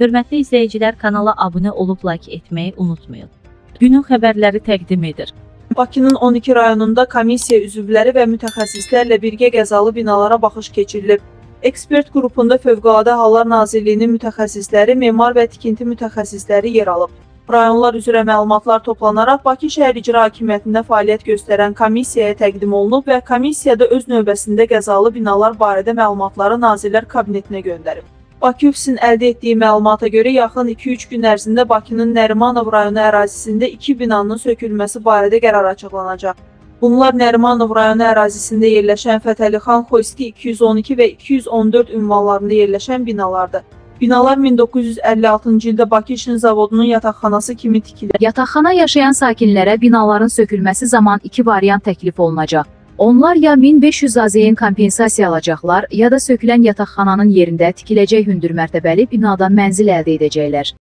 Hörmətli izləyicilər, kanala abunə olub like etməyi unutmayın. Günün xəbərləri təqdim edir. Bakının 12 rayonunda komissiya üzvləri və mütəxəssislərlə birgə qəzalı binalara baxış keçirilib. Ekspert qrupunda Fövqəladə Hallar Nazirliyinin mütəxəssisləri, memar və tikinti mütəxəssisləri yer alıb. Rayonlar üzrə məlumatlar toplanaraq Bakı şəhər icra hakimiyyətində fəaliyyət göstərən komissiyaya təqdim olunub və komissiyada öz növbəsində qəzalı binalar barədə məlumatları Nazirlər Kabinetinə göndərib. Bakı ofisinin əldə etdiyi məlumata görə yaxın 2-3 gün ərzində Bakının Nərimanov rayonu ərazisində iki binanın sökülməsi barədə qərar açıqlanacaq. Bunlar Nərimanov rayonu ərazisində yerləşən Fətəli xan Xoyski 212 və 214 ünvanlarında yerləşən binalardır. Binalar 1956-cı ildə Bakı İşin Zavodunun yataqxanası kimi tikilib. Yataqxana yaşayan sakinlərə binaların sökülməsi zaman iki variant təklif olunacaq. Onlar ya 1500 AZN kompensasiya alacaqlar, ya da sökülən yataqxananın yerində tikiləcək hündür mərtəbəli binadan mənzil əldə edəcəklər.